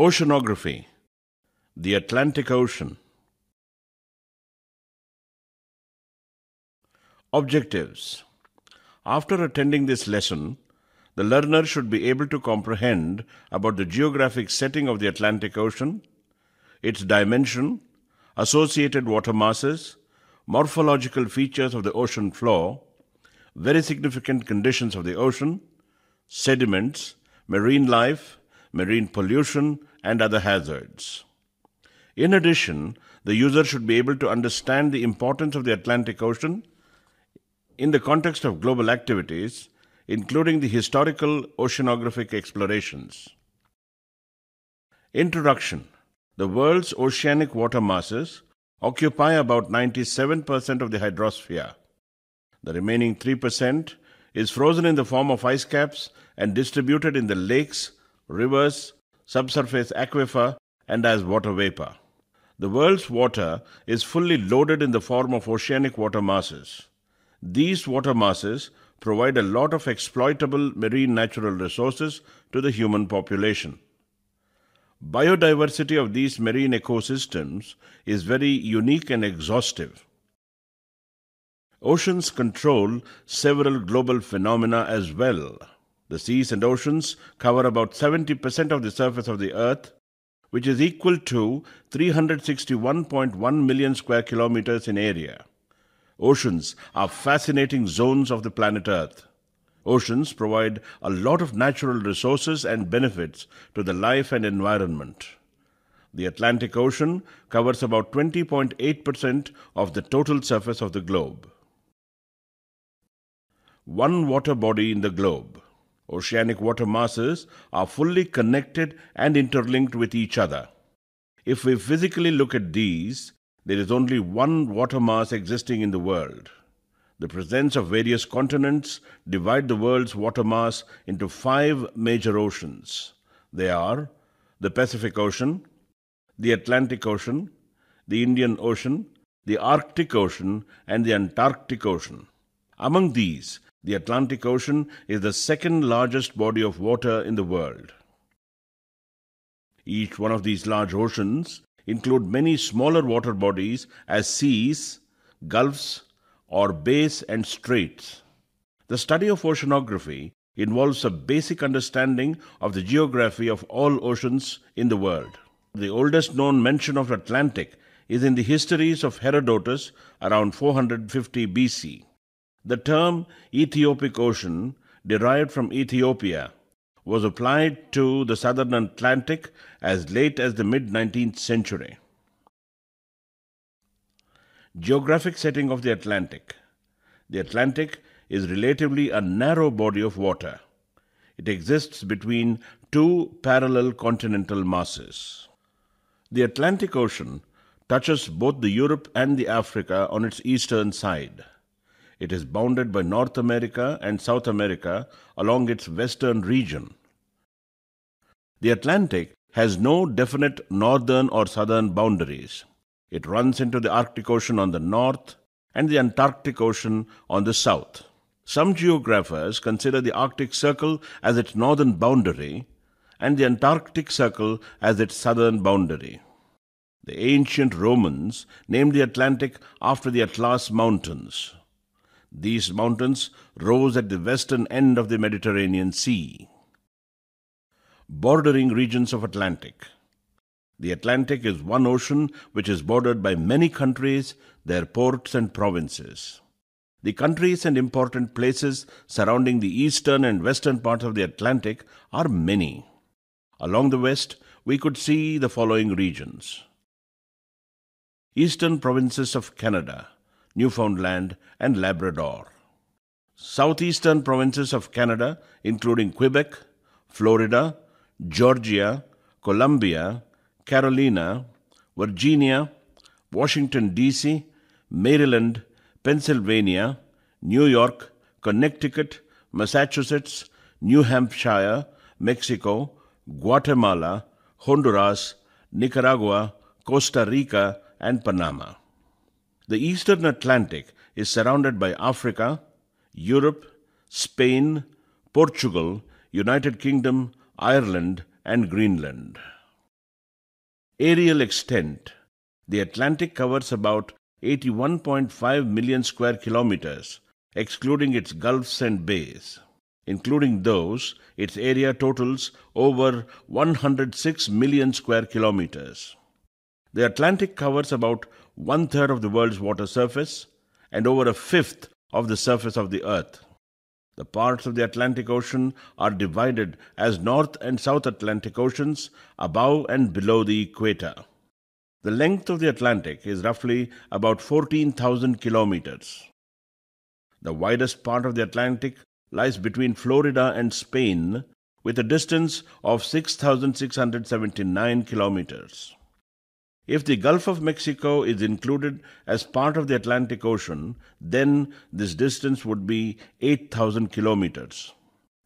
Oceanography The Atlantic Ocean. Objectives After attending this lesson, the learner should be able to comprehend about the geographic setting of the Atlantic Ocean, its dimension, associated water masses, morphological features of the ocean floor, very significant conditions of the ocean, sediments, marine life, marine pollution, and other hazards. In addition, the user should be able to understand the importance of the Atlantic Ocean in the context of global activities, including the historical oceanographic explorations. Introduction The world's oceanic water masses occupy about 97% of the hydrosphere. The remaining 3% is frozen in the form of ice caps and distributed in the lakes, rivers, subsurface aquifer, and as water vapor. The world's water is fully loaded in the form of oceanic water masses. These water masses provide a lot of exploitable marine natural resources to the human population. Biodiversity of these marine ecosystems is very unique and exhaustive. Oceans control several global phenomena as well. The seas and oceans cover about 70% of the surface of the earth, which is equal to 361.1 million square kilometers in area. Oceans are fascinating zones of the planet Earth. Oceans provide a lot of natural resources and benefits to the life and environment. The Atlantic Ocean covers about 20.8% of the total surface of the globe. One water body in the globe. Oceanic water masses are fully connected and interlinked with each other. If we physically look at these, there is only one water mass existing in the world. The presence of various continents divide the world's water mass into five major oceans. They are the Pacific Ocean, the Atlantic Ocean, the Indian Ocean, the Arctic Ocean, and the Antarctic Ocean. Among these, the Atlantic Ocean is the second largest body of water in the world. Each one of these large oceans include many smaller water bodies as seas, gulfs, or bays and straits. The study of oceanography involves a basic understanding of the geography of all oceans in the world. The oldest known mention of Atlantic is in the histories of Herodotus around 450 BC. The term Ethiopic Ocean, derived from Ethiopia, was applied to the southern Atlantic as late as the mid 19th century. Geographic setting of the Atlantic The Atlantic is relatively a narrow body of water. It exists between two parallel continental masses. The Atlantic Ocean touches both the Europe and the Africa on its eastern side. It is bounded by North America and South America along its western region. The Atlantic has no definite northern or southern boundaries. It runs into the Arctic Ocean on the north and the Antarctic Ocean on the south. Some geographers consider the Arctic Circle as its northern boundary and the Antarctic Circle as its southern boundary. The ancient Romans named the Atlantic after the Atlas Mountains. These mountains rose at the western end of the Mediterranean Sea. Bordering regions of Atlantic. The Atlantic is one ocean which is bordered by many countries, their ports and provinces. The countries and important places surrounding the eastern and western parts of the Atlantic are many. Along the west, we could see the following regions Eastern provinces of Canada, Newfoundland, and Labrador. Southeastern provinces of Canada, including Quebec, Florida, Georgia, Columbia, Carolina, Virginia, Washington, D.C., Maryland, Pennsylvania, New York, Connecticut, Massachusetts, New Hampshire, Mexico, Guatemala, Honduras, Nicaragua, Costa Rica, and Panama. The eastern Atlantic is surrounded by Africa, Europe, Spain, Portugal, United Kingdom, Ireland, and Greenland. areal extent, the Atlantic covers about 81.5 million square kilometers, excluding its gulfs and bays. Including those, its area totals over 106 million square kilometers. The Atlantic covers about one third of the world's water surface and over a fifth of the surface of the earth. The parts of the Atlantic Ocean are divided as North and South Atlantic Oceans above and below the equator. The length of the Atlantic is roughly about 14,000 kilometers. The widest part of the Atlantic lies between Florida and Spain with a distance of 6,679 kilometers. If the Gulf of Mexico is included as part of the Atlantic Ocean, then this distance would be 8,000 kilometers.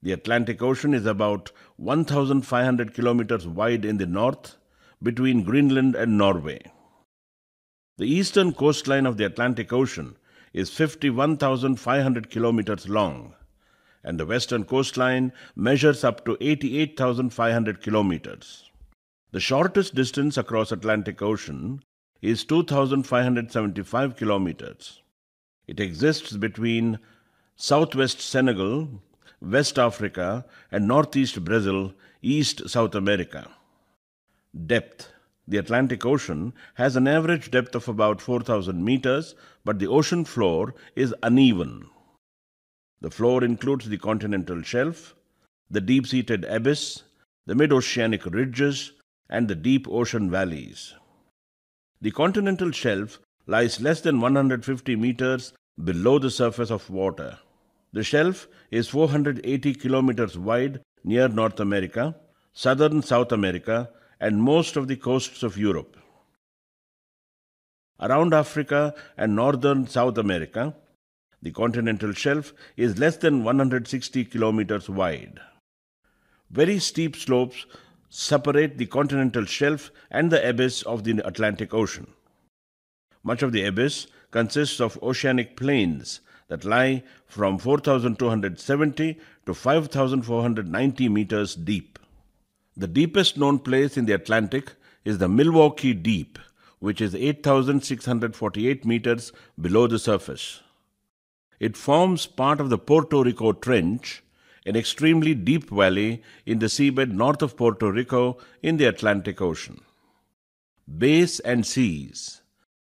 The Atlantic Ocean is about 1,500 kilometers wide in the north between Greenland and Norway. The eastern coastline of the Atlantic Ocean is 51,500 kilometers long, and the western coastline measures up to 88,500 kilometers. The shortest distance across Atlantic Ocean is 2575 kilometers. It exists between southwest Senegal, West Africa, and northeast Brazil, East South America. Depth The Atlantic Ocean has an average depth of about 4000 meters, but the ocean floor is uneven. The floor includes the continental shelf, the deep seated abyss, the mid oceanic ridges, and the deep ocean valleys. The continental shelf lies less than 150 meters below the surface of water. The shelf is 480 kilometers wide near North America, southern South America, and most of the coasts of Europe. Around Africa and northern South America, the continental shelf is less than 160 kilometers wide. Very steep slopes separate the continental shelf and the abyss of the Atlantic Ocean. Much of the abyss consists of oceanic plains that lie from 4,270 to 5,490 meters deep. The deepest known place in the Atlantic is the Milwaukee Deep, which is 8,648 meters below the surface. It forms part of the Puerto Rico Trench, an extremely deep valley in the seabed north of Puerto Rico in the Atlantic Ocean. Bays and seas.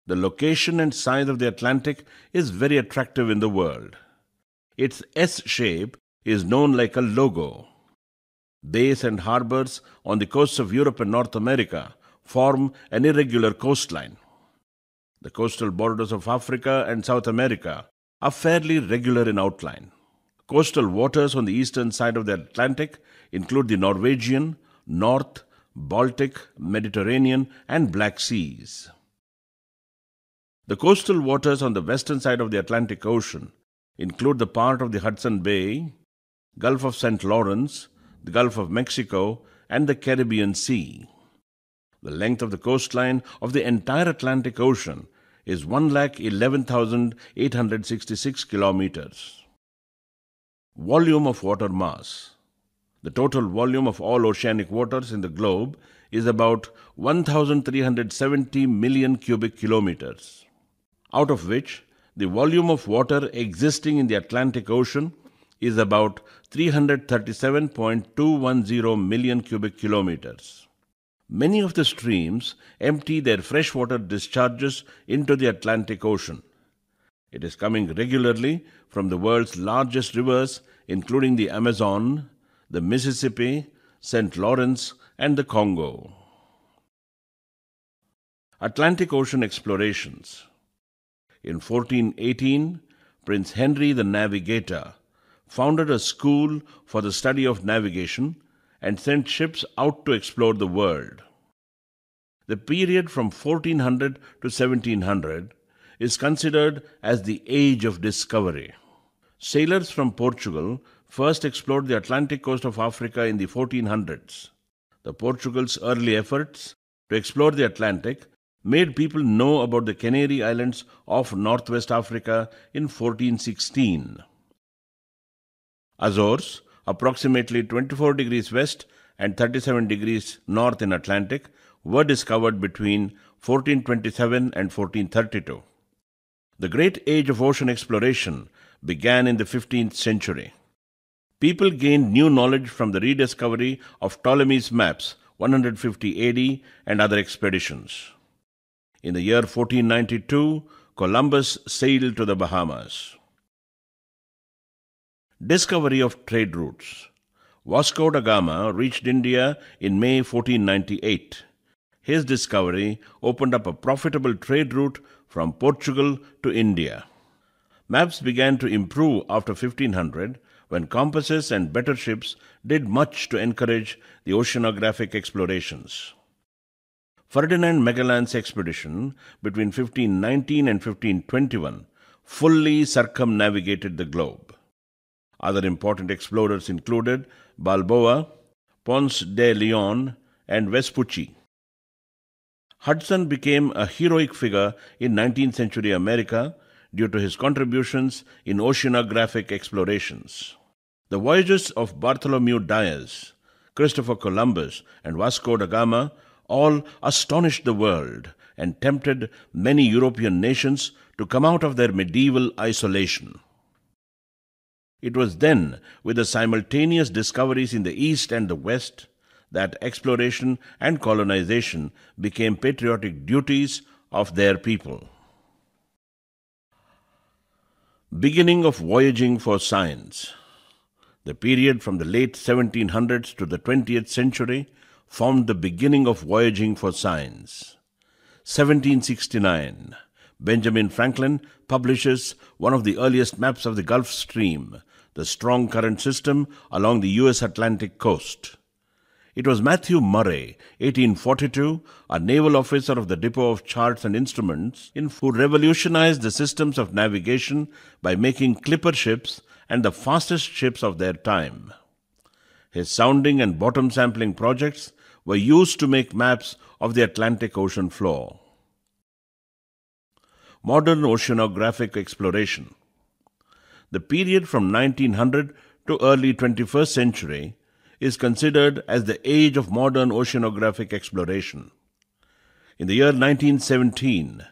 The location and size of the Atlantic is very attractive in the world. Its S shape is known like a logo. Bays and harbors on the coasts of Europe and North America form an irregular coastline. The coastal borders of Africa and South America are fairly regular in outline. Coastal waters on the eastern side of the Atlantic include the Norwegian, North, Baltic, Mediterranean, and Black Seas. The coastal waters on the western side of the Atlantic Ocean include the part of the Hudson Bay, Gulf of St. Lawrence, the Gulf of Mexico, and the Caribbean Sea. The length of the coastline of the entire Atlantic Ocean is 1,11,866 kilometers. Volume of water mass. The total volume of all oceanic waters in the globe is about 1,370 million cubic kilometers, out of which the volume of water existing in the Atlantic Ocean is about 337.210 million cubic kilometers. Many of the streams empty their freshwater discharges into the Atlantic Ocean. It is coming regularly from the world's largest rivers, including the Amazon, the Mississippi, St. Lawrence, and the Congo. Atlantic Ocean explorations. In 1418, Prince Henry the Navigator founded a school for the study of navigation and sent ships out to explore the world. The period from 1400 to 1700 is considered as the age of discovery. Sailors from Portugal first explored the Atlantic coast of Africa in the 1400s. The Portugal's early efforts to explore the Atlantic made people know about the Canary Islands of Northwest Africa in 1416. Azores, approximately 24 degrees west and 37 degrees north in Atlantic, were discovered between 1427 and 1432. The great age of ocean exploration began in the 15th century. People gained new knowledge from the rediscovery of Ptolemy's maps 150 AD and other expeditions. In the year 1492, Columbus sailed to the Bahamas. Discovery of trade routes. Vasco da Gama reached India in May 1498. His discovery opened up a profitable trade route from Portugal to India. Maps began to improve after 1500 when compasses and better ships did much to encourage the oceanographic explorations. Ferdinand Magellan's expedition between 1519 and 1521 fully circumnavigated the globe. Other important explorers included Balboa, Ponce de Leon, and Vespucci. Hudson became a heroic figure in 19th century America due to his contributions in oceanographic explorations. The voyages of Bartholomew Diaz, Christopher Columbus, and Vasco da Gama all astonished the world and tempted many European nations to come out of their medieval isolation. It was then, with the simultaneous discoveries in the East and the West, that exploration and colonization became patriotic duties of their people. Beginning of voyaging for science. The period from the late 1700s to the 20th century formed the beginning of voyaging for science. 1769. Benjamin Franklin publishes one of the earliest maps of the Gulf Stream, the strong current system along the U.S. Atlantic coast. It was Matthew Maury, 1842, a naval officer of the Depot of Charts and Instruments, who revolutionized the systems of navigation by making clipper ships and the fastest ships of their time. His sounding and bottom sampling projects were used to make maps of the Atlantic Ocean floor. Modern oceanographic exploration. The period from 1900 to early 21st century is considered as the age of modern oceanographic exploration. In the year 1917,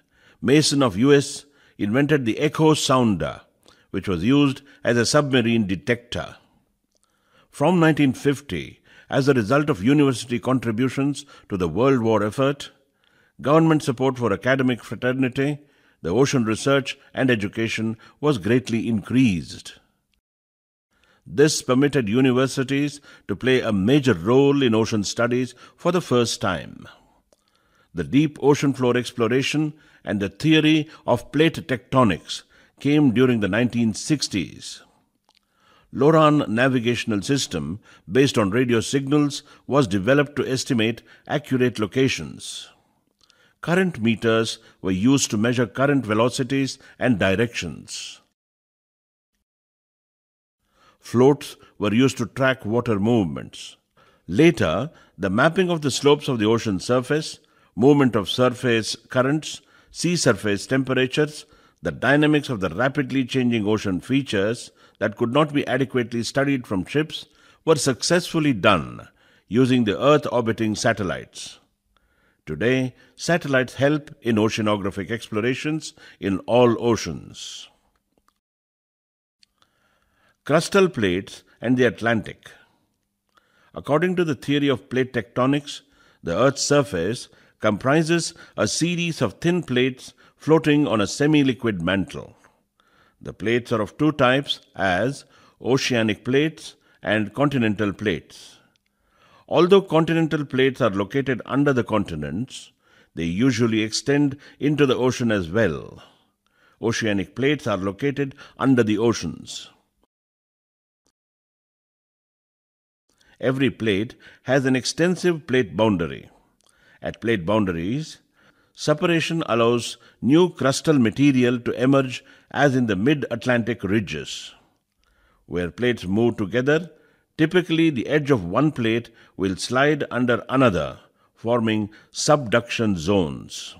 Mason of US invented the echo sounder, which was used as a submarine detector. From 1950, as a result of university contributions to the World War effort, government support for academic fraternity, the ocean research and education was greatly increased. This permitted universities to play a major role in ocean studies for the first time. The deep ocean floor exploration and the theory of plate tectonics came during the 1960s. LORAN navigational system based on radio signals was developed to estimate accurate locations. Current meters were used to measure current velocities and directions. Floats were used to track water movements. Later, the mapping of the slopes of the ocean surface, movement of surface currents, sea surface temperatures, the dynamics of the rapidly changing ocean features that could not be adequately studied from ships were successfully done using the Earth orbiting satellites. Today, satellites help in oceanographic explorations in all oceans crustal plates, and the Atlantic. According to the theory of plate tectonics, the Earth's surface comprises a series of thin plates floating on a semi liquid mantle. The plates are of two types as oceanic plates and continental plates. Although continental plates are located under the continents, they usually extend into the ocean as well. Oceanic plates are located under the oceans. Every plate has an extensive plate boundary. At plate boundaries, separation allows new crustal material to emerge as in the mid Atlantic ridges. Where plates move together, typically the edge of one plate will slide under another, forming subduction zones.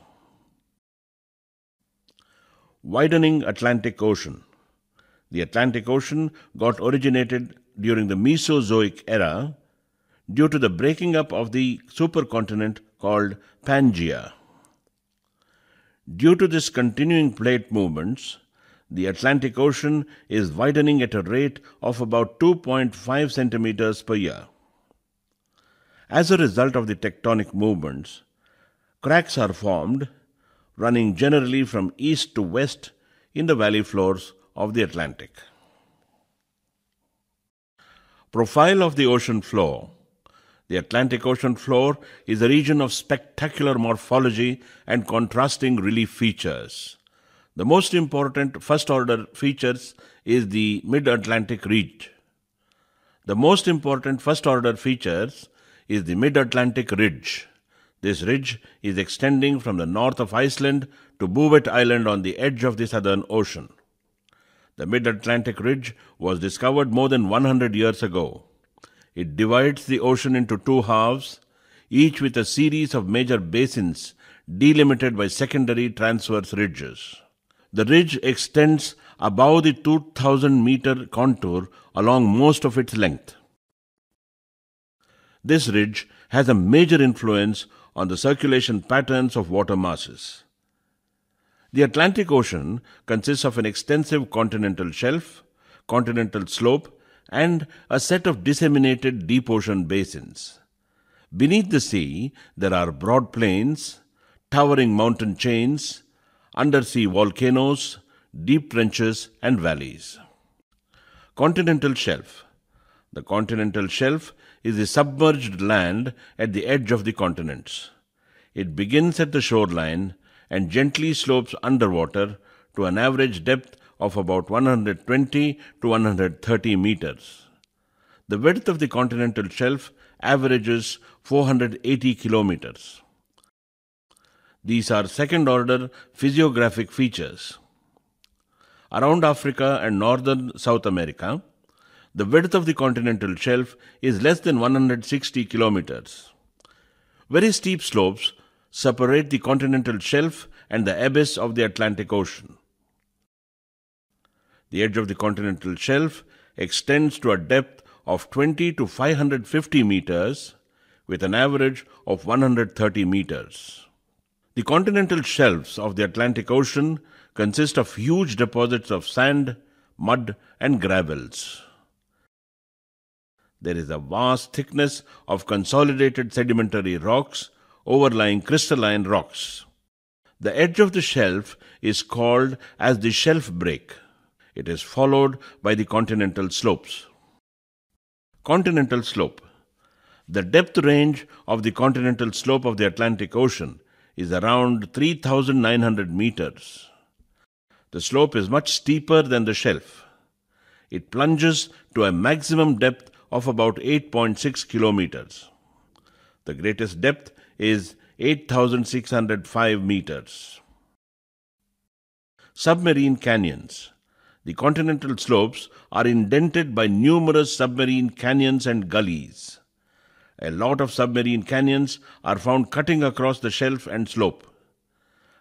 Widening Atlantic Ocean. The Atlantic Ocean got originated during the Mesozoic era due to the breaking up of the supercontinent called Pangaea. Due to this continuing plate movements, the Atlantic Ocean is widening at a rate of about 2.5 centimeters per year. As a result of the tectonic movements, cracks are formed, running generally from east to west in the valley floors of the Atlantic. Profile of the ocean floor. The Atlantic Ocean floor is a region of spectacular morphology and contrasting relief features. The most important first order features is the mid Atlantic ridge. The most important first order features is the mid Atlantic ridge. This ridge is extending from the north of Iceland to Bouvet Island on the edge of the Southern Ocean. The mid Atlantic ridge was discovered more than 100 years ago. It divides the ocean into two halves, each with a series of major basins delimited by secondary transverse ridges. The ridge extends above the 2000 meter contour along most of its length. This ridge has a major influence on the circulation patterns of water masses. The Atlantic Ocean consists of an extensive continental shelf, continental slope, and a set of disseminated deep ocean basins. Beneath the sea, there are broad plains, towering mountain chains, undersea volcanoes, deep trenches, and valleys. Continental Shelf The continental shelf is the submerged land at the edge of the continents. It begins at the shoreline and gently slopes underwater to an average depth of about 120 to 130 meters. The width of the continental shelf averages 480 kilometers. These are second order physiographic features. Around Africa and northern South America, the width of the continental shelf is less than 160 kilometers. Very steep slopes separate the continental shelf and the abyss of the Atlantic Ocean. The edge of the continental shelf extends to a depth of 20 to 550 meters with an average of 130 meters. The continental shelves of the Atlantic Ocean consist of huge deposits of sand, mud, and gravels. There is a vast thickness of consolidated sedimentary rocks overlying crystalline rocks. The edge of the shelf is called as the shelf break. It is followed by the continental slopes. Continental slope. The depth range of the continental slope of the Atlantic Ocean is around 3,900 meters. The slope is much steeper than the shelf. It plunges to a maximum depth of about 8.6 kilometers. The greatest depth is 8,605 meters. Submarine canyons. The continental slopes are indented by numerous submarine canyons and gullies. A lot of submarine canyons are found cutting across the shelf and slope.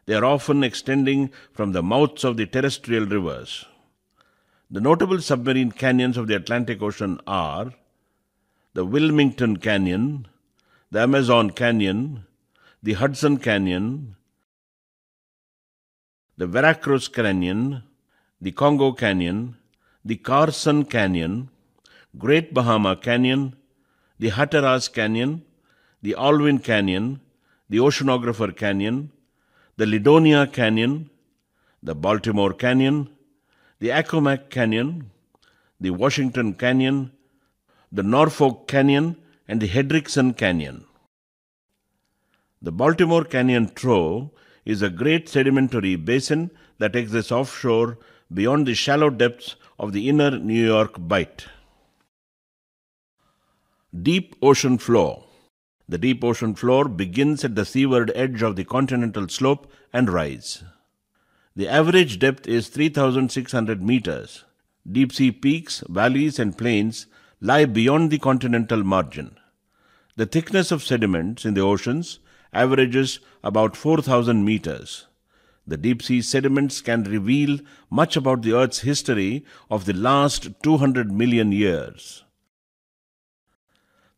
They are often extending from the mouths of the terrestrial rivers. The notable submarine canyons of the Atlantic Ocean are the Wilmington Canyon, the Amazon Canyon, the Hudson Canyon, the Veracruz Canyon, the Congo Canyon, the Carson Canyon, Great Bahama Canyon, the Hatteras Canyon, the Alvin Canyon, the Oceanographer Canyon, the Lydonia Canyon, the Baltimore Canyon, the Accomack Canyon, the Washington Canyon, the Norfolk Canyon, and the Hendrickson Canyon. The Baltimore Canyon Trough is a great sedimentary basin that exists offshore beyond the shallow depths of the inner New York Bight. Deep ocean floor. The deep ocean floor begins at the seaward edge of the continental slope and rise. The average depth is 3,600 meters. Deep sea peaks, valleys, and plains lie beyond the continental margin. The thickness of sediments in the oceans averages about 4,000 meters. The deep sea sediments can reveal much about the Earth's history of the last 200 million years.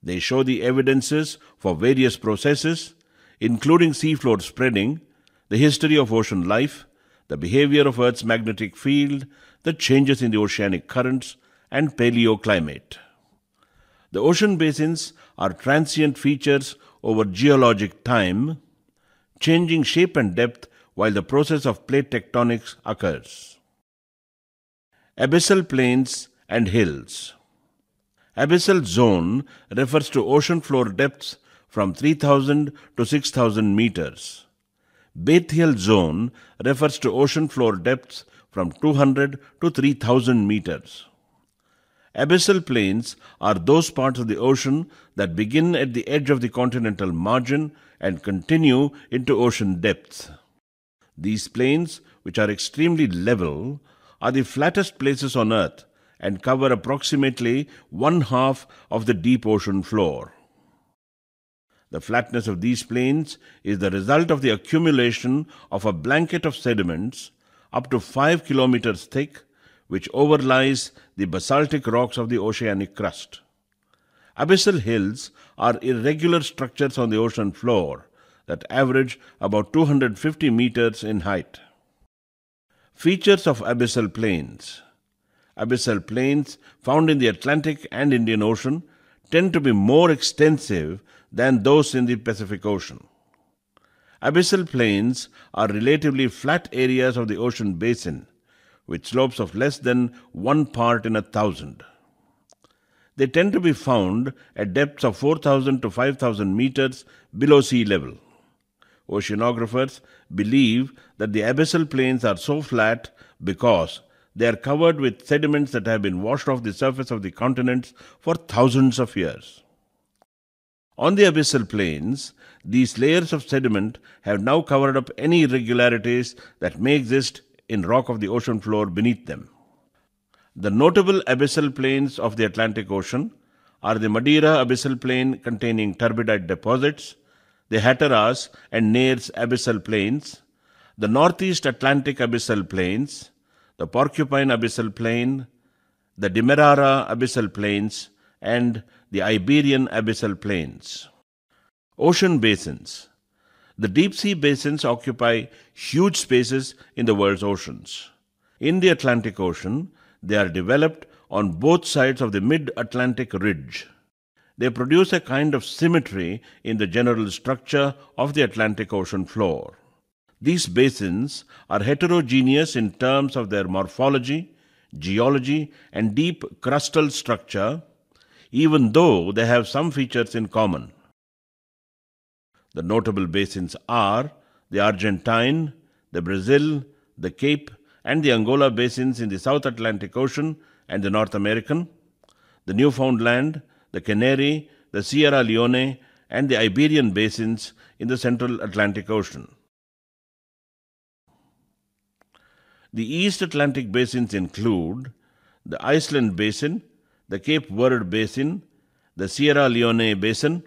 They show the evidences for various processes, including seafloor spreading, the history of ocean life, the behavior of Earth's magnetic field, the changes in the oceanic currents, and paleoclimate. The ocean basins are transient features over geologic time, changing shape and depth while the process of plate tectonics occurs. Abyssal plains and hills. Abyssal zone refers to ocean floor depths from 3000 to 6000 meters. Bathyal zone refers to ocean floor depths from 200 to 3000 meters. Abyssal plains are those parts of the ocean that begin at the edge of the continental margin and continue into ocean depths. These plains, which are extremely level, are the flattest places on Earth and cover approximately one half of the deep ocean floor. The flatness of these plains is the result of the accumulation of a blanket of sediments up to 5 kilometers thick which overlies the basaltic rocks of the oceanic crust. Abyssal hills are irregular structures on the ocean floor that average about 250 meters in height. Features of abyssal plains Abyssal plains found in the Atlantic and Indian Ocean tend to be more extensive than those in the Pacific Ocean. Abyssal plains are relatively flat areas of the ocean basin with slopes of less than one part in a thousand. They tend to be found at depths of 4,000 to 5,000 meters below sea level. Oceanographers believe that the abyssal plains are so flat because they are covered with sediments that have been washed off the surface of the continents for thousands of years. On the abyssal plains, these layers of sediment have now covered up any irregularities that may exist in rock of the ocean floor beneath them. The notable abyssal plains of the Atlantic Ocean are the Madeira abyssal plain containing turbidite deposits, the Hatteras and Nares abyssal plains, the Northeast Atlantic abyssal plains, the Porcupine abyssal plain, the Demerara abyssal plains, and the Iberian abyssal plains. Ocean basins. The deep sea basins occupy huge spaces in the world's oceans. In the Atlantic Ocean, they are developed on both sides of the mid Atlantic ridge. They produce a kind of symmetry in the general structure of the Atlantic Ocean floor. These basins are heterogeneous in terms of their morphology, geology, and deep crustal structure, even though they have some features in common. The notable basins are the Argentine, the Brazil, the Cape, and the Angola basins in the South Atlantic Ocean and the North American, the Newfoundland, the Canary, the Sierra Leone, and the Iberian basins in the Central Atlantic Ocean. The East Atlantic basins include the Iceland Basin, the Cape Verde Basin, the Sierra Leone Basin,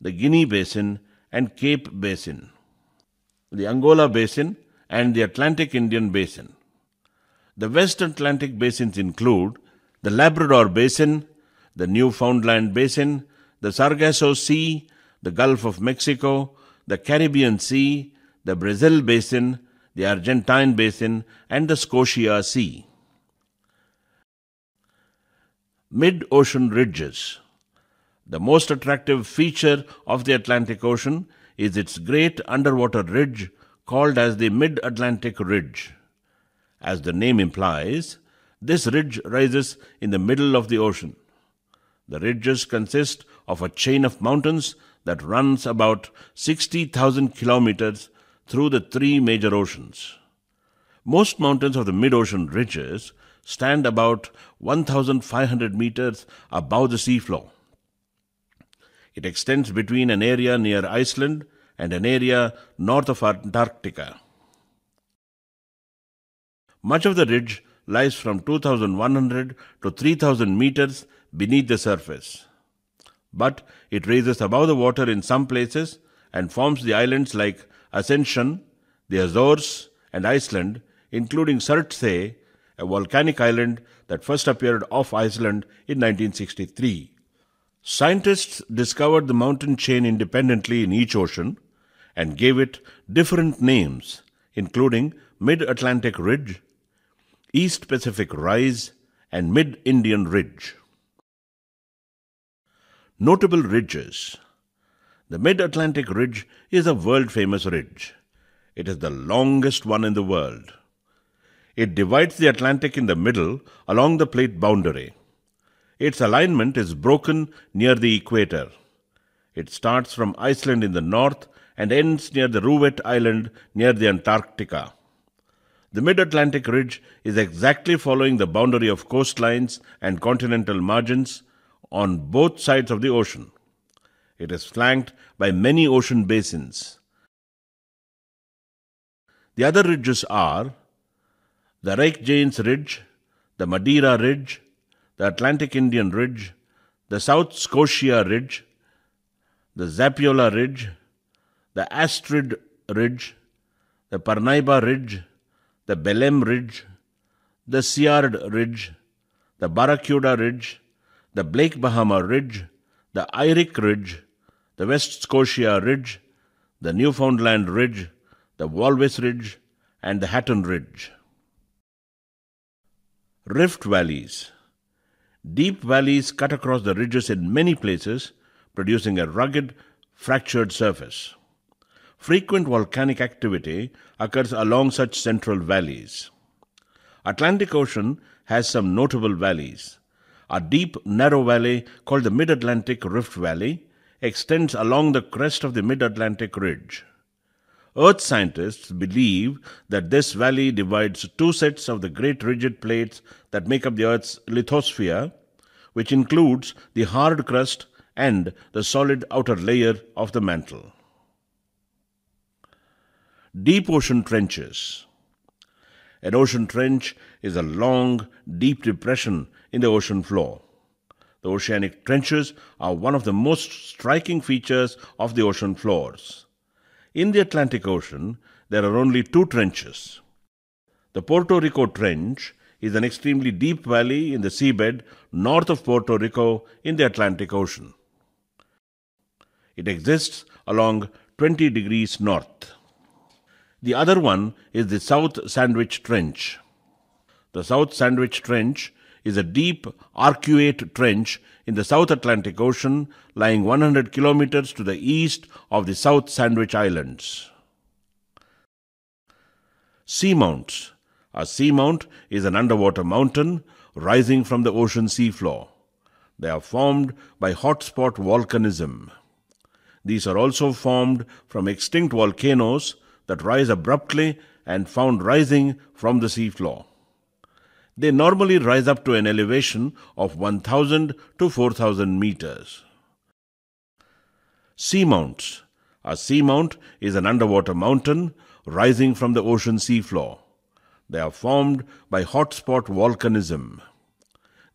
the Guinea Basin, and Cape Basin, the Angola Basin, and the Atlantic Indian Basin. The West Atlantic basins include the Labrador Basin, the Newfoundland Basin, the Sargasso Sea, the Gulf of Mexico, the Caribbean Sea, the Brazil Basin, the Argentine Basin, and the Scotia Sea. Mid ocean ridges. The most attractive feature of the Atlantic Ocean is its great underwater ridge called as the Mid Atlantic Ridge. As the name implies, this ridge rises in the middle of the ocean. The ridges consist of a chain of mountains that runs about 60,000 kilometers through the three major oceans. Most mountains of the mid ocean ridges stand about 1,500 meters above the seafloor. It extends between an area near Iceland and an area north of Antarctica. Much of the ridge lies from 2,100 to 3,000 meters beneath the surface. But it rises above the water in some places and forms the islands like Ascension, the Azores, and Iceland, including Surtsey, a volcanic island that first appeared off Iceland in 1963. Scientists discovered the mountain chain independently in each ocean and gave it different names, including Mid Atlantic Ridge, East Pacific Rise, and Mid Indian Ridge. Notable ridges. The Mid Atlantic Ridge is a world famous ridge. It is the longest one in the world. It divides the Atlantic in the middle along the plate boundary. Its alignment is broken near the equator. It starts from Iceland in the north and ends near the Bouvet Island near the Antarctica. The mid Atlantic ridge is exactly following the boundary of coastlines and continental margins on both sides of the ocean. It is flanked by many ocean basins. The other ridges are the Reykjanes Ridge, the Madeira Ridge, the Atlantic Indian Ridge, the South Scotia Ridge, the Zapiola Ridge, the Astrid Ridge, the Parnaíba Ridge, the Belém Ridge, the Seward Ridge, the Barracuda Ridge, the Blake Bahama Ridge, the Eyrich Ridge, the West Scotia Ridge, the Newfoundland Ridge, the Walvis Ridge, and the Hatton Ridge. Rift valleys. Deep valleys cut across the ridges in many places, producing a rugged, fractured surface. Frequent volcanic activity occurs along such central valleys. Atlantic Ocean has some notable valleys. A deep, narrow valley called the Mid-Atlantic Rift Valley extends along the crest of the Mid-Atlantic Ridge. Earth scientists believe that this valley divides two sets of the great rigid plates that make up the Earth's lithosphere, which includes the hard crust and the solid outer layer of the mantle. Deep ocean trenches. An ocean trench is a long, deep depression in the ocean floor. The oceanic trenches are one of the most striking features of the ocean floors. In the Atlantic Ocean, there are only two trenches. The Puerto Rico Trench is an extremely deep valley in the seabed north of Puerto Rico in the Atlantic Ocean. It exists along 20 degrees north. The other one is the South Sandwich Trench. The South Sandwich Trench is a deep arcuate trench in the South Atlantic Ocean lying 100 kilometers to the east of the South Sandwich Islands. Seamounts. A seamount is an underwater mountain rising from the ocean seafloor. They are formed by hotspot volcanism. These are also formed from extinct volcanoes that rise abruptly and found rising from the seafloor. They normally rise up to an elevation of 1000 to 4000 meters. Seamounts. A seamount is an underwater mountain rising from the ocean seafloor. They are formed by hotspot volcanism.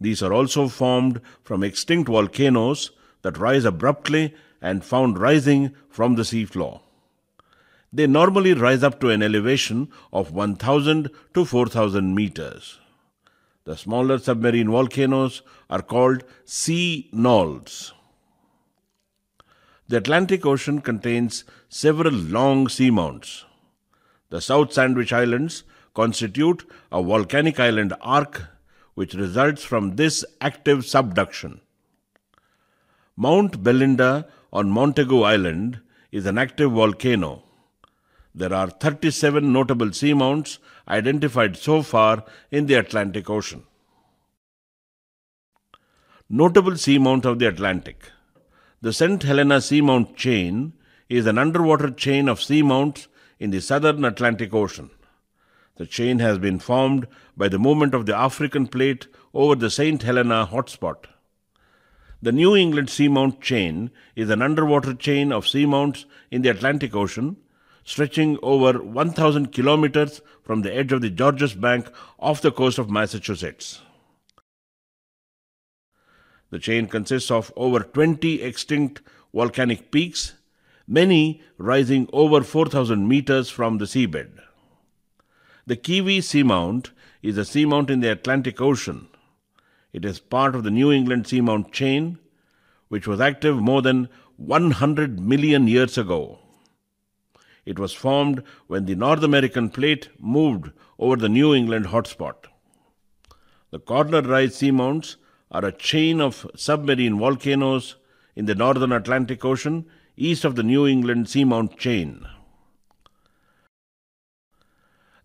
These are also formed from extinct volcanoes that rise abruptly and found rising from the seafloor. They normally rise up to an elevation of 1000 to 4000 meters. The smaller submarine volcanoes are called sea knolls. The Atlantic Ocean contains several long seamounts. The South Sandwich Islands constitute a volcanic island arc which results from this active subduction. Mount Belinda on Montagu Island is an active volcano. There are 37 notable seamounts identified so far in the Atlantic Ocean. Notable seamount of the Atlantic. The St. Helena Seamount Chain is an underwater chain of seamounts in the southern Atlantic Ocean. The chain has been formed by the movement of the African plate over the St. Helena hotspot. The New England Seamount Chain is an underwater chain of seamounts in the Atlantic Ocean stretching over 1,000 kilometers from the edge of the Georges Bank off the coast of Massachusetts. The chain consists of over 20 extinct volcanic peaks, many rising over 4,000 meters from the seabed. The Kiwi Seamount is a seamount in the Atlantic Ocean. It is part of the New England Seamount chain, which was active more than 100 million years ago. It was formed when the North American plate moved over the New England hotspot. The Corner Rise Seamounts are a chain of submarine volcanoes in the northern Atlantic Ocean east of the New England Seamount chain.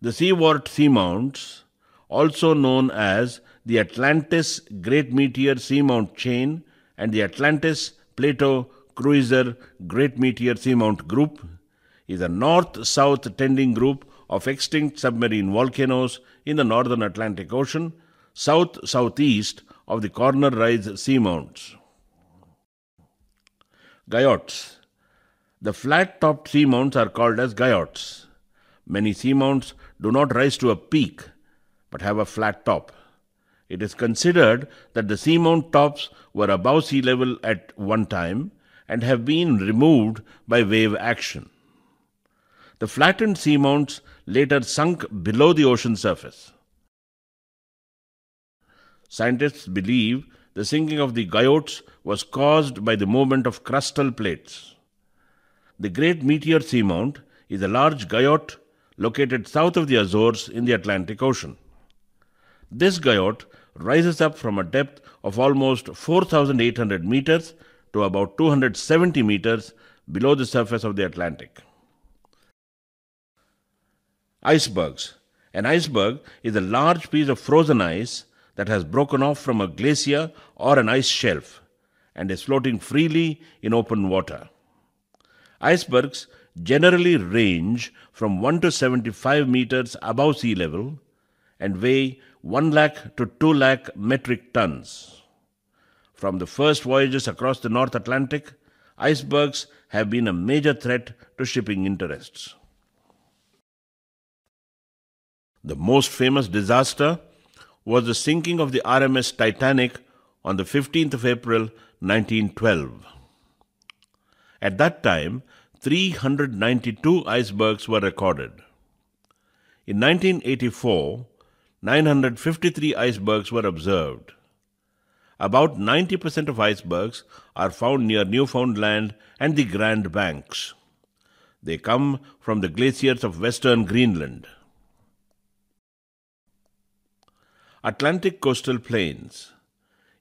The Seward Seamounts, also known as the Atlantis Great Meteor Seamount Chain and the Atlantis Plato Cruiser Great Meteor Seamount Group, is a north south tending group of extinct submarine volcanoes in the northern Atlantic Ocean, south southeast of the Corner Rise Seamounts. Guyots. The flat topped seamounts are called as guyots. Many seamounts do not rise to a peak but have a flat top. It is considered that the seamount tops were above sea level at one time and have been removed by wave action. The flattened seamounts later sunk below the ocean surface. Scientists believe the sinking of the guyots was caused by the movement of crustal plates. The Great Meteor Seamount is a large guyot located south of the Azores in the Atlantic Ocean. This guyot rises up from a depth of almost 4,800 meters to about 270 meters below the surface of the Atlantic. Icebergs. An iceberg is a large piece of frozen ice that has broken off from a glacier or an ice shelf and is floating freely in open water. Icebergs generally range from 1 to 75 meters above sea level and weigh 1 lakh to 2 lakh metric tons. From the first voyages across the North Atlantic, icebergs have been a major threat to shipping interests. The most famous disaster was the sinking of the RMS Titanic on the 15th of April 1912. At that time, 392 icebergs were recorded. In 1984, 953 icebergs were observed. About 90% of icebergs are found near Newfoundland and the Grand Banks. They come from the glaciers of western Greenland. Atlantic coastal plains.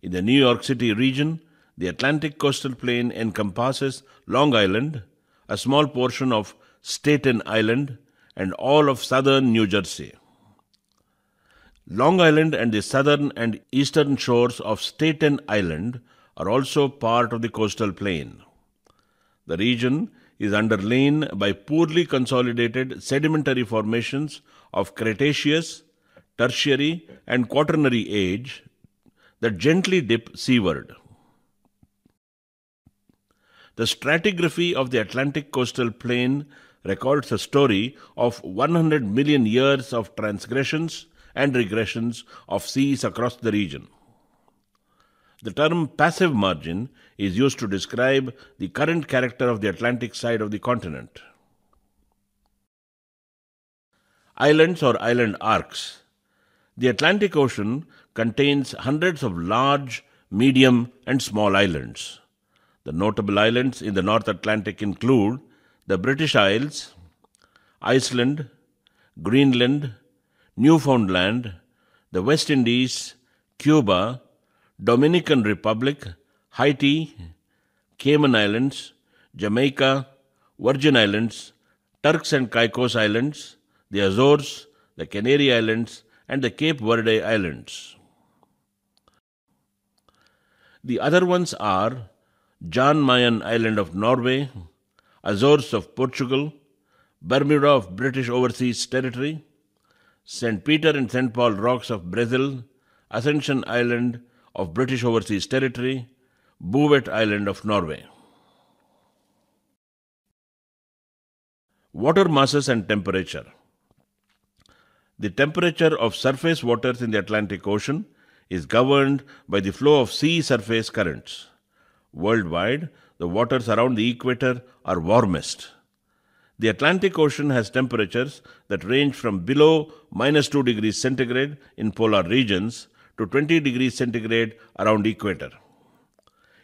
In the New York City region, the Atlantic coastal plain encompasses Long Island, a small portion of Staten Island, and all of southern New Jersey. Long Island and the southern and eastern shores of Staten Island are also part of the coastal plain. The region is underlain by poorly consolidated sedimentary formations of Cretaceous, Tertiary, and Quaternary age that gently dip seaward. The stratigraphy of the Atlantic coastal plain records a story of 100 million years of transgressions and regressions of seas across the region. The term passive margin is used to describe the current character of the Atlantic side of the continent. Islands or island arcs. The Atlantic Ocean contains hundreds of large, medium, and small islands. The notable islands in the North Atlantic include the British Isles, Iceland, Greenland, Newfoundland, the West Indies, Cuba, Dominican Republic, Haiti, Cayman Islands, Jamaica, Virgin Islands, Turks and Caicos Islands, the Azores, the Canary Islands, and the Cape Verde Islands. The other ones are Jan Mayen Island of Norway, Azores of Portugal, Bermuda of British Overseas Territory, St. Peter and St. Paul Rocks of Brazil, Ascension Island of British Overseas Territory, Bouvet Island of Norway. Water masses and temperature. The temperature of surface waters in the Atlantic Ocean is governed by the flow of sea surface currents. Worldwide, the waters around the equator are warmest. The Atlantic Ocean has temperatures that range from below minus 2 degrees centigrade in polar regions to 20 degrees centigrade around equator.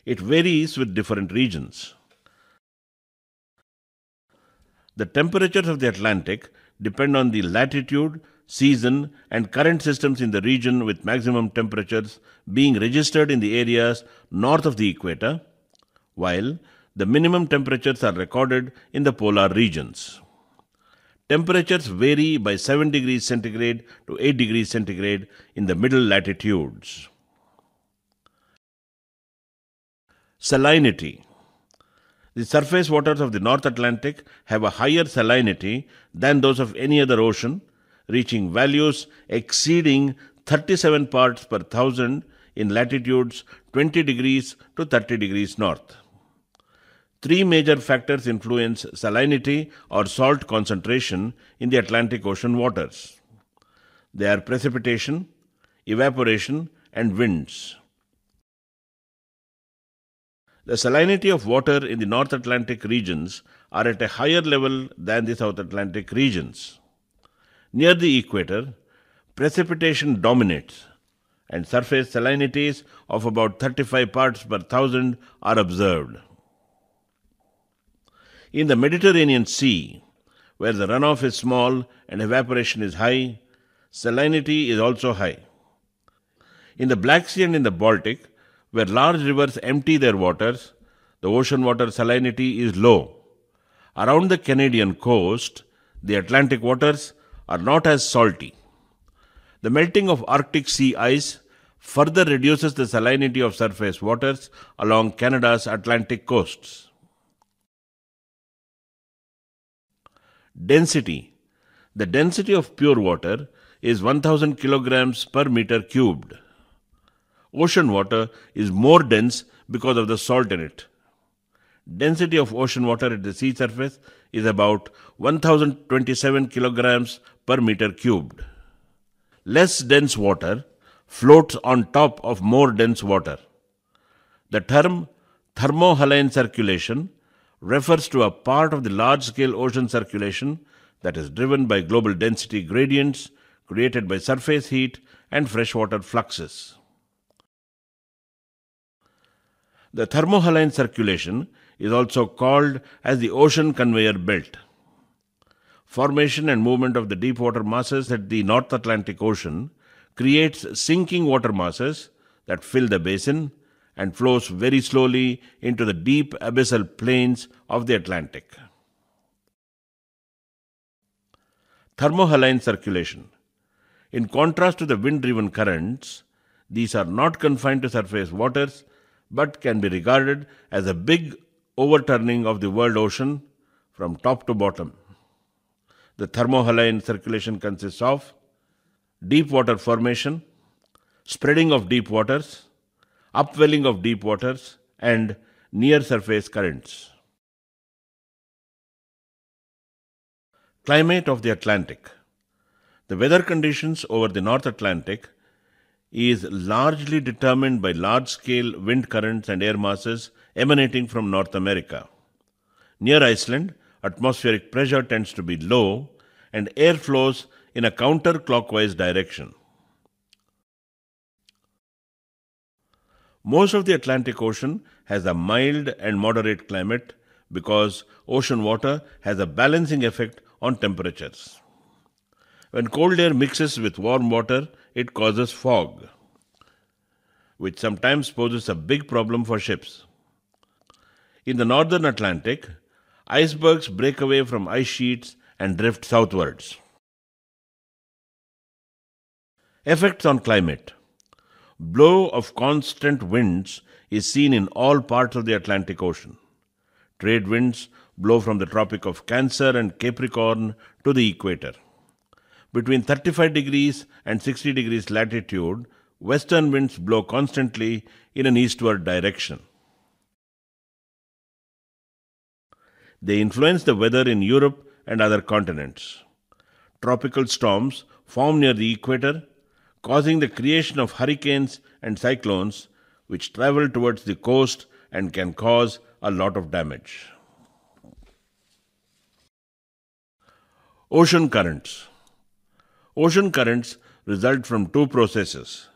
It varies with different regions. The temperatures of the Atlantic depend on the latitude, season, and current systems in the region, with maximum temperatures being registered in the areas north of the equator, while the minimum temperatures are recorded in the polar regions. Temperatures vary by 7 degrees centigrade to 8 degrees centigrade in the middle latitudes. Salinity the surface waters of the North Atlantic have a higher salinity than those of any other ocean, reaching values exceeding 37 parts per thousand in latitudes 20 degrees to 30 degrees north. Three major factors influence salinity or salt concentration in the Atlantic Ocean waters. They are precipitation, evaporation, and winds. The salinity of water in the North Atlantic regions are at a higher level than the South Atlantic regions. Near the equator, precipitation dominates and surface salinities of about 35 parts per thousand are observed. In the Mediterranean Sea, where the runoff is small and evaporation is high, salinity is also high. In the Black Sea and in the Baltic, where large rivers empty their waters, the ocean water salinity is low. Around the Canadian coast, the Atlantic waters are not as salty. The melting of Arctic sea ice further reduces the salinity of surface waters along Canada's Atlantic coasts. Density The density of pure water is 1000 kilograms per meter cubed. Ocean water is more dense because of the salt in it. Density of ocean water at the sea surface is about 1027 kilograms per meter cubed. Less dense water floats on top of more dense water. The term thermohaline circulation refers to a part of the large scale ocean circulation that is driven by global density gradients created by surface heat and freshwater fluxes. The thermohaline circulation is also called as the ocean conveyor belt. Formation and movement of the deep water masses at the North Atlantic Ocean creates sinking water masses that fill the basin and flows very slowly into the deep abyssal plains of the Atlantic. Thermohaline circulation. In contrast to the wind driven currents, these are not confined to surface waters but can be regarded as a big overturning of the world ocean from top to bottom. The thermohaline circulation consists of deep water formation, spreading of deep waters, upwelling of deep waters, and near surface currents. Climate of the Atlantic. The weather conditions over the North Atlantic is largely determined by large scale wind currents and air masses emanating from North America. Near Iceland, atmospheric pressure tends to be low and air flows in a counterclockwise direction. Most of the Atlantic Ocean has a mild and moderate climate because ocean water has a balancing effect on temperatures. When cold air mixes with warm water, it causes fog, which sometimes poses a big problem for ships. In the northern Atlantic, icebergs break away from ice sheets and drift southwards. Effects on climate Blow of constant winds is seen in all parts of the Atlantic Ocean. Trade winds blow from the Tropic of Cancer and Capricorn to the equator. Between 35 degrees and 60 degrees latitude, western winds blow constantly in an eastward direction. They influence the weather in Europe and other continents. Tropical storms form near the equator, causing the creation of hurricanes and cyclones, which travel towards the coast and can cause a lot of damage. Ocean currents. Ocean currents result from two processes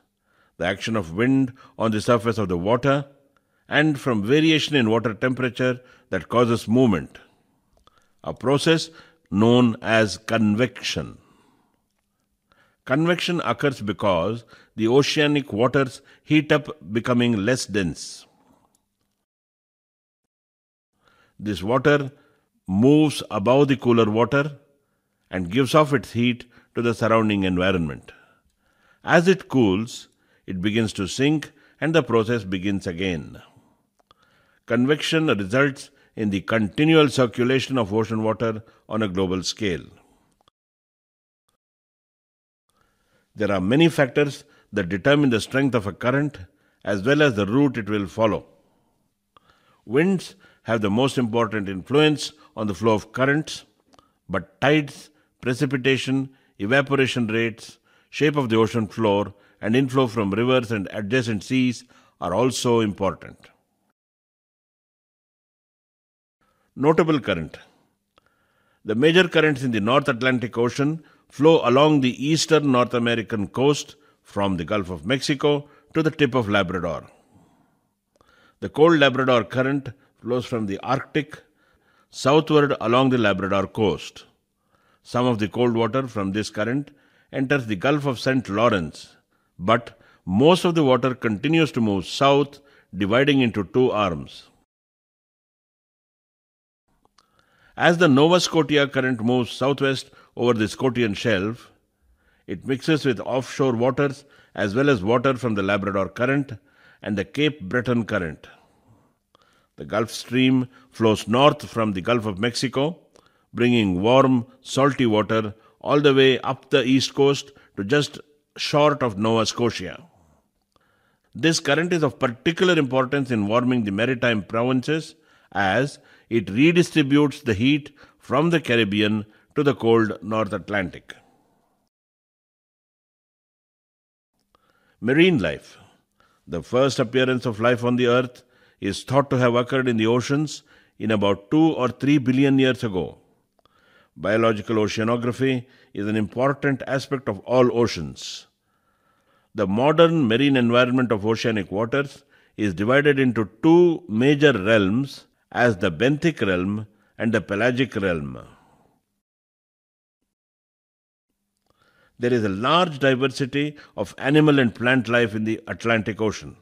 the action of wind on the surface of the water and from variation in water temperature that causes movement. a process known as convection. Convection occurs because the oceanic waters heat up, becoming less dense. This water moves above the cooler water and gives off its heat to the surrounding environment. As it cools, it begins to sink and the process begins again. Convection results in the continual circulation of ocean water on a global scale. There are many factors that determine the strength of a current as well as the route it will follow. Winds have the most important influence on the flow of currents, but tides, precipitation, evaporation rates, shape of the ocean floor, and inflow from rivers and adjacent seas are also important. Notable current The major currents in the North Atlantic Ocean flow along the eastern North American coast from the Gulf of Mexico to the tip of Labrador. The cold Labrador current flows from the Arctic southward along the Labrador coast. Some of the cold water from this current enters the Gulf of St. Lawrence, but most of the water continues to move south, dividing into two arms. As the Nova Scotia current moves southwest over the Scotian Shelf, it mixes with offshore waters as well as water from the Labrador Current and the Cape Breton Current. The Gulf Stream flows north from the Gulf of Mexico, bringing warm, salty water all the way up the east coast to just short of Nova Scotia. This current is of particular importance in warming the maritime provinces as it redistributes the heat from the Caribbean to the cold North Atlantic. Marine life. The first appearance of life on the earth is thought to have occurred in the oceans in about 2 or 3 billion years ago. Biological oceanography is an important aspect of all oceans. The modern marine environment of oceanic waters is divided into two major realms as the benthic realm and the pelagic realm. There is a large diversity of animal and plant life in the Atlantic Ocean.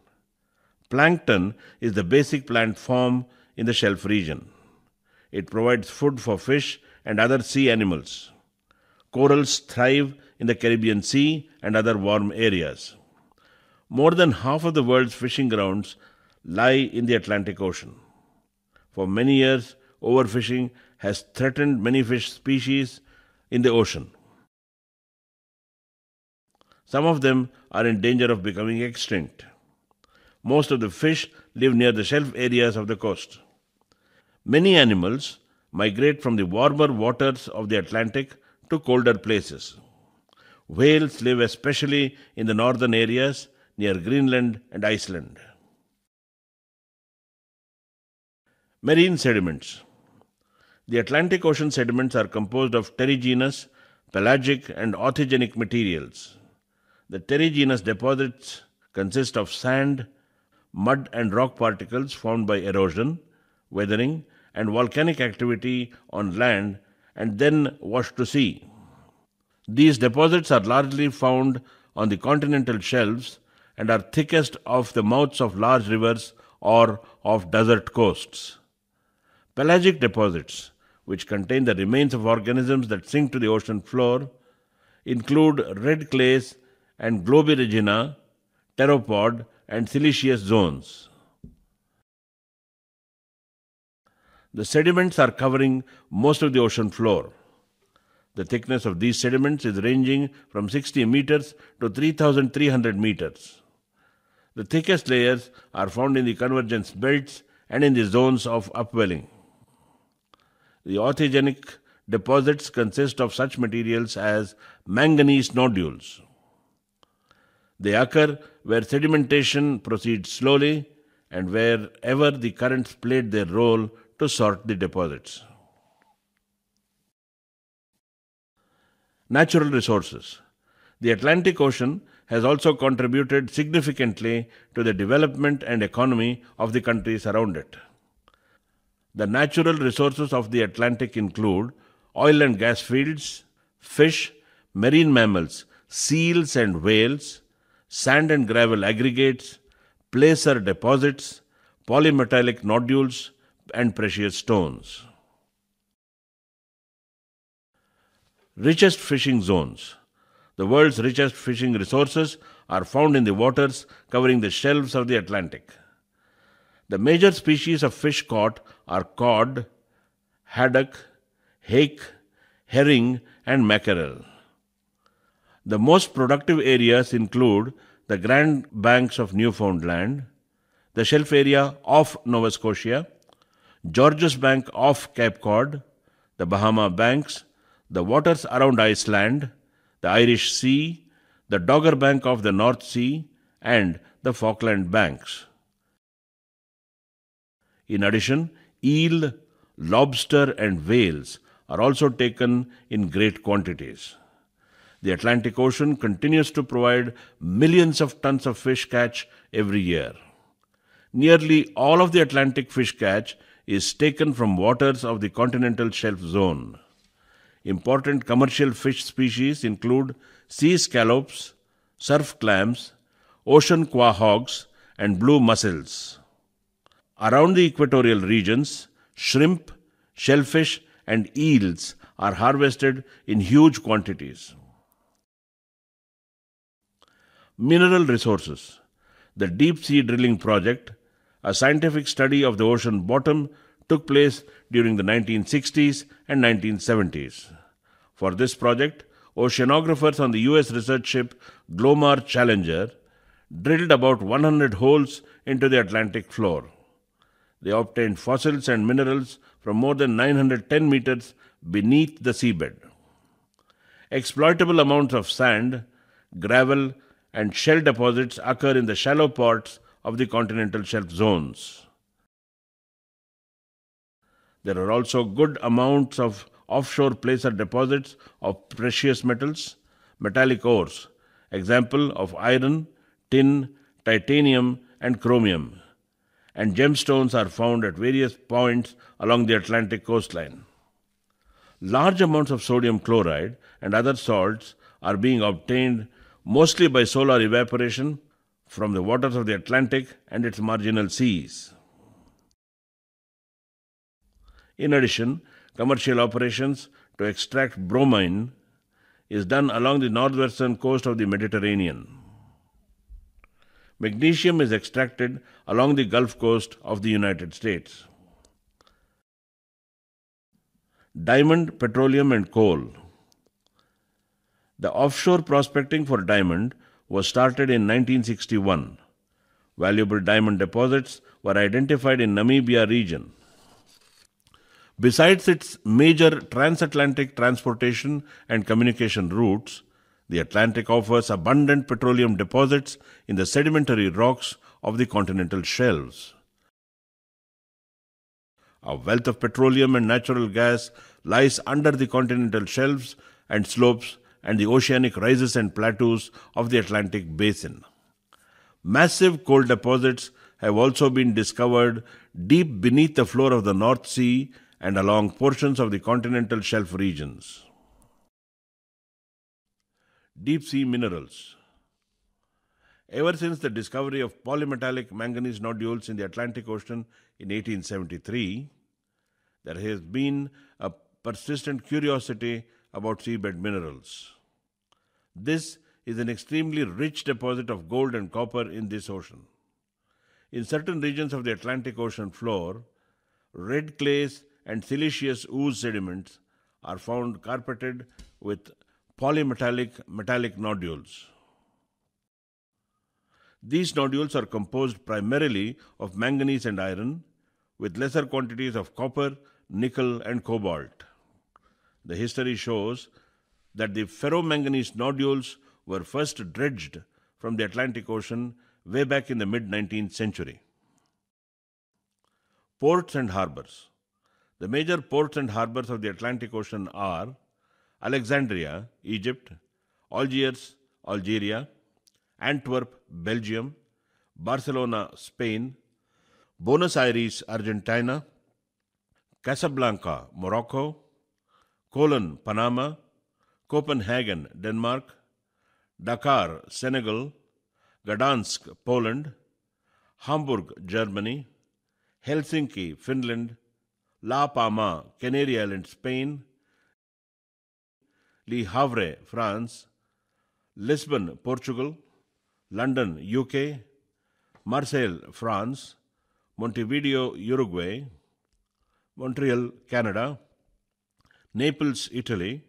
Plankton is the basic plant form in the shelf region. It provides food for fish and other sea animals. Corals thrive in the Caribbean Sea and other warm areas. More than half of the world's fishing grounds lie in the Atlantic Ocean. For many years, overfishing has threatened many fish species in the ocean. Some of them are in danger of becoming extinct. Most of the fish live near the shelf areas of the coast. Many animals migrate from the warmer waters of the Atlantic to colder places. Whales live especially in the northern areas near Greenland and Iceland. Marine sediments. The Atlantic Ocean sediments are composed of terrigenous, pelagic, and authigenic materials. The terrigenous deposits consist of sand, mud, and rock particles formed by erosion, weathering, and volcanic activity on land and then washed to sea. These deposits are largely found on the continental shelves and are thickest off the mouths of large rivers or of desert coasts. Pelagic deposits, which contain the remains of organisms that sink to the ocean floor, include red clays and globigerina, pteropod, and siliceous oozes. The sediments are covering most of the ocean floor. The thickness of these sediments is ranging from 60 meters to 3,300 meters. The thickest layers are found in the convergence belts and in the zones of upwelling. The authigenic deposits consist of such materials as manganese nodules. They occur where sedimentation proceeds slowly and wherever the currents played their role to sort the deposits. Natural resources. The Atlantic Ocean has also contributed significantly to the development and economy of the countries around it. The natural resources of the Atlantic include oil and gas fields, fish, marine mammals, seals and whales, sand and gravel aggregates, placer deposits, polymetallic nodules, and precious stones. Richest fishing zones. The world's richest fishing resources are found in the waters covering the shelves of the Atlantic. The major species of fish caught are cod, haddock, hake, herring, and mackerel. The most productive areas include the Grand Banks of Newfoundland, the shelf area off Nova Scotia, Georges Bank off Cape Cod, the Bahama Banks, the waters around Iceland, the Irish Sea, the Dogger Bank of the North Sea, and the Falkland Banks. In addition, eel, lobster, and whales are also taken in great quantities. The Atlantic Ocean continues to provide millions of tons of fish catch every year. Nearly all of the Atlantic fish catch is taken from waters of the continental shelf zone. Important commercial fish species include sea scallops, surf clams, ocean quahogs, and blue mussels. Around the equatorial regions, shrimp, shellfish, and eels are harvested in huge quantities. Mineral resources. The deep sea drilling project, a scientific study of the ocean bottom, took place during the 1960s and 1970s. For this project, oceanographers on the US research ship Glomar Challenger drilled about 100 holes into the Atlantic floor. They obtained fossils and minerals from more than 910 meters beneath the seabed. Exploitable amounts of sand, gravel, and shell deposits occur in the shallow parts of the continental shelf zones. There are also good amounts of offshore placer deposits of precious metals, metallic ores, example of iron, tin, titanium, and chromium, and gemstones are found at various points along the Atlantic coastline. Large amounts of sodium chloride and other salts are being obtained mostly by solar evaporation from the waters of the Atlantic and its marginal seas. In addition, commercial operations to extract bromine is done along the northwestern coast of the Mediterranean. Magnesium is extracted along the Gulf Coast of the United States. Diamond, petroleum, and coal. The offshore prospecting for diamond was started in 1961. Valuable diamond deposits were identified in Namibia region. Besides its major transatlantic transportation and communication routes, the Atlantic offers abundant petroleum deposits in the sedimentary rocks of the continental shelves. A wealth of petroleum and natural gas lies under the continental shelves and slopes and the oceanic rises and plateaus of the Atlantic basin. Massive coal deposits have also been discovered deep beneath the floor of the North Sea and along portions of the continental shelf regions. Deep sea minerals. Ever since the discovery of polymetallic manganese nodules in the Atlantic Ocean in 1873, there has been a persistent curiosity about seabed minerals. This is an extremely rich deposit of gold and copper in this ocean. In certain regions of the Atlantic Ocean floor, red clays and siliceous ooze sediments are found carpeted with polymetallic metallic nodules. These nodules are composed primarily of manganese and iron, with lesser quantities of copper, nickel, and cobalt. The history shows that the ferromanganese nodules were first dredged from the Atlantic Ocean way back in the mid 19th century. Ports and harbors. The major ports and harbors of the Atlantic Ocean are Alexandria, Egypt, Algiers, Algeria, Antwerp, Belgium, Barcelona, Spain, Buenos Aires, Argentina, Casablanca, Morocco, Colon, Panama, Copenhagen, Denmark, Dakar, Senegal, Gdansk, Poland, Hamburg, Germany, Helsinki, Finland, La Palma, Canary Islands, Spain, Le Havre, France, Lisbon, Portugal, London, UK, Marseille, France, Montevideo, Uruguay, Montreal, Canada, Naples, Italy,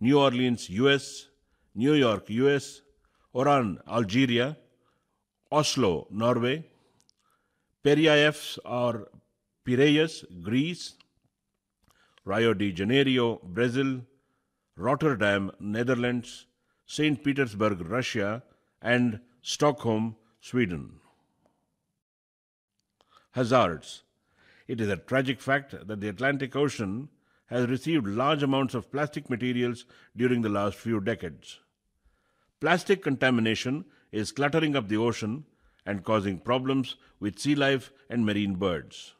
New Orleans, US, New York, US, Oran, Algeria, Oslo, Norway, Piraeus or Piraeus, Greece, Rio de Janeiro, Brazil, Rotterdam, Netherlands, St. Petersburg, Russia, and Stockholm, Sweden. Hazards. It is a tragic fact that the Atlantic Ocean has received large amounts of plastic materials during the last few decades. Plastic contamination is cluttering up the ocean and causing problems with sea life and marine birds.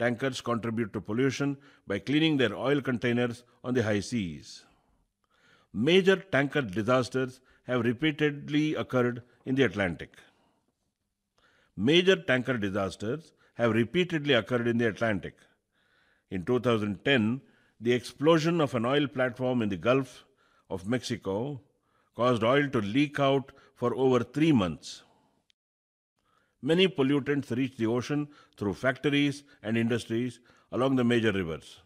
Tankers contribute to pollution by cleaning their oil containers on the high seas. Major tanker disasters have repeatedly occurred in the Atlantic. Major tanker disasters have repeatedly occurred in the Atlantic. In 2010, the explosion of an oil platform in the Gulf of Mexico caused oil to leak out for over three months. Many pollutants reach the ocean through factories and industries along the major rivers.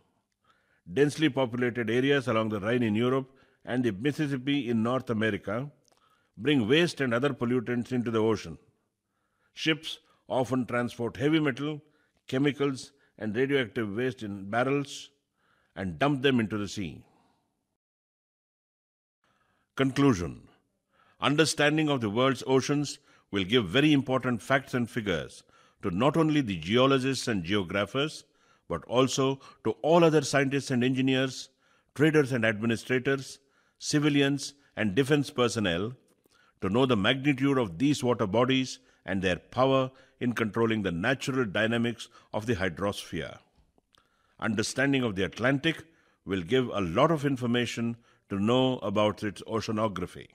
Densely populated areas along the Rhine in Europe and the Mississippi in North America bring waste and other pollutants into the ocean. Ships often transport heavy metal, chemicals, and radioactive waste in barrels and dump them into the sea. Conclusion Understanding of the world's oceans will give very important facts and figures to not only the geologists and geographers, but also to all other scientists and engineers, traders and administrators, civilians and defense personnel to know the magnitude of these water bodies and their power in controlling the natural dynamics of the hydrosphere. Understanding of the Atlantic will give a lot of information to know about its oceanography.